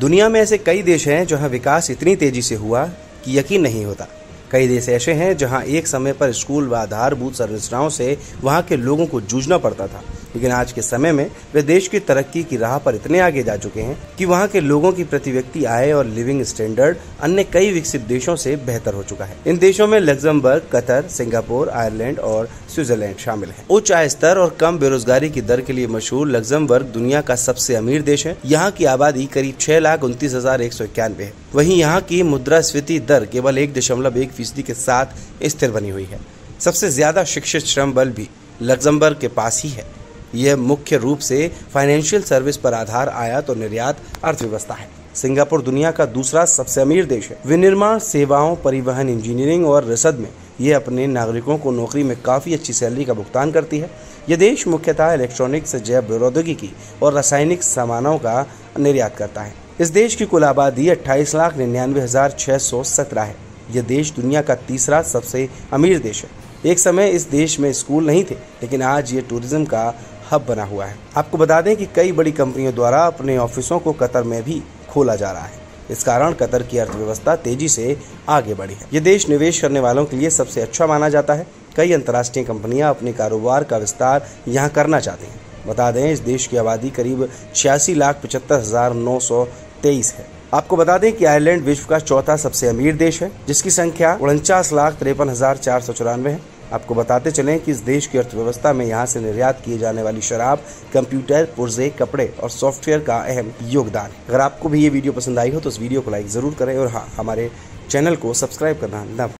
दुनिया में ऐसे कई देश हैं जहाँ विकास इतनी तेज़ी से हुआ कि यकीन नहीं होता। कई देश ऐसे हैं जहाँ एक समय पर स्कूल व आधारभूत संरचनाओं से वहाँ के लोगों को जूझना पड़ता था। लेकिन आज के समय में वे देश की तरक्की की राह पर इतने आगे जा चुके हैं कि वहाँ के लोगों की प्रति व्यक्ति आय और लिविंग स्टैंडर्ड अन्य कई विकसित देशों से बेहतर हो चुका है। इन देशों में लग्जमबर्ग, कतर, सिंगापुर, आयरलैंड और स्विट्जरलैंड शामिल है। उच्च आय स्तर और कम बेरोजगारी की दर के लिए मशहूर लग्जमबर्ग दुनिया का सबसे अमीर देश है। यहाँ की आबादी करीब छह लाख उनतीस हज़ार एक सौ इक्यानवे है। वहीं यहाँ की मुद्रा मुद्रास्फीति दर केवल एक दशमलव एक फ़ीसदी के साथ स्थिर बनी हुई है। सबसे ज़्यादा शिक्षित श्रम बल भी लग्जमबर्ग के पास ही है। यह मुख्य रूप से फाइनेंशियल सर्विस पर आधार, आयात और निर्यात अर्थव्यवस्था है। सिंगापुर दुनिया का दूसरा सबसे अमीर देश है। विनिर्माण सेवाओं, परिवहन इंजीनियरिंग और रसद में ये अपने नागरिकों को नौकरी में काफ़ी अच्छी सैलरी का भुगतान करती है। यह देश मुख्यतः इलेक्ट्रॉनिक्स जैव प्रौद्योगिकी और रासायनिक सामानों का निर्यात करता है। इस देश की कुल आबादी अट्ठाईस लाख निन्यानवे हज़ार छह सौ सत्रह है। यह देश दुनिया का तीसरा सबसे अमीर देश है। एक समय इस देश में स्कूल नहीं थे, लेकिन आज ये टूरिज़्म का हब बना हुआ है। आपको बता दें कि कई बड़ी कंपनियों द्वारा अपने ऑफिसों को कतर में भी खोला जा रहा है। इस कारण कतर की अर्थव्यवस्था तेज़ी से आगे बढ़ी है। ये देश निवेश करने वालों के लिए सबसे अच्छा माना जाता है। कई अंतर्राष्ट्रीय कंपनियाँ अपने कारोबार का विस्तार यहाँ करना चाहती हैं। बता दें, इस देश की आबादी करीब छियासी लाख पचहत्तर हज़ार नौ सौ तेईस है। आपको बता दें कि आयरलैंड विश्व का चौथा सबसे अमीर देश है, जिसकी संख्या उनचास लाख तिरपन हज़ार चार सौ चौरानवे है। आपको बताते चलें कि इस देश की अर्थव्यवस्था में यहाँ से निर्यात किए जाने वाली शराब, कंप्यूटर, पुर्जे, कपड़े और सॉफ्टवेयर का अहम योगदान है। अगर आपको भी ये वीडियो पसंद आई हो तो इस वीडियो को लाइक ज़रूर करें और हाँ हमारे चैनल को सब्सक्राइब करना न